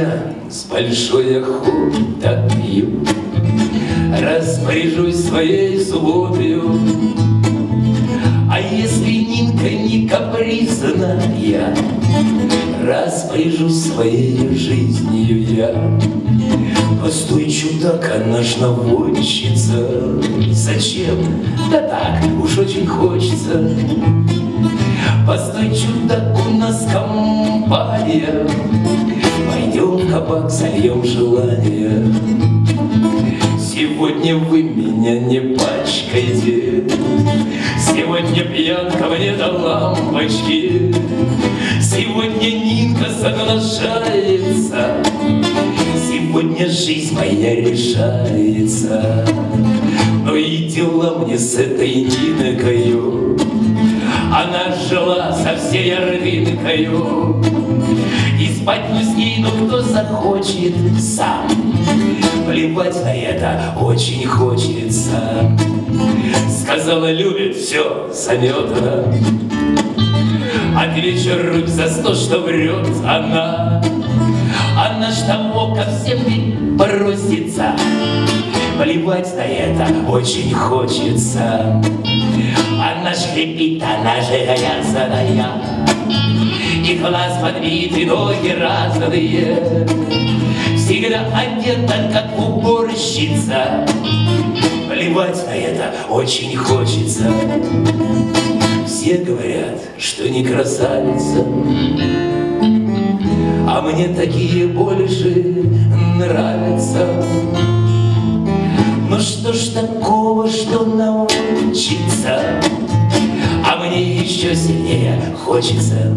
я с большой охотой Распоряжусь своей субботою А если Нинка не капризная Распоряжусь своей жизнью. Я Постой, чудак, она ж наводчица. Зачем? Да так, уж очень хочется. Постой, чудак, у нас компания В кабак, зальем желание. Сегодня вы меня не пачкайте. Сегодня пьянка мне до лампочки. Сегодня Нинка соглашается. Сегодня жизнь моя решается. Но и дела мне с этой Нинкою. Она жила со всей Ордынкою И спать ну с ней, но кто захочет сам? Плевать на это очень хочется. Сказала, любит, все, заметано Отвечу за то, что врет она. Она ж того ко всем ведь просится. Плевать на это очень хочется. Она ж хрипит, она же грязная И глаз подбит, ноги разные. Всегда одета, как уборщица. Плевать на это очень хочется. Все говорят, что не красавица. А мне такие больше нравятся. Ну что ж такого, что научиться? А мне еще сильнее хочется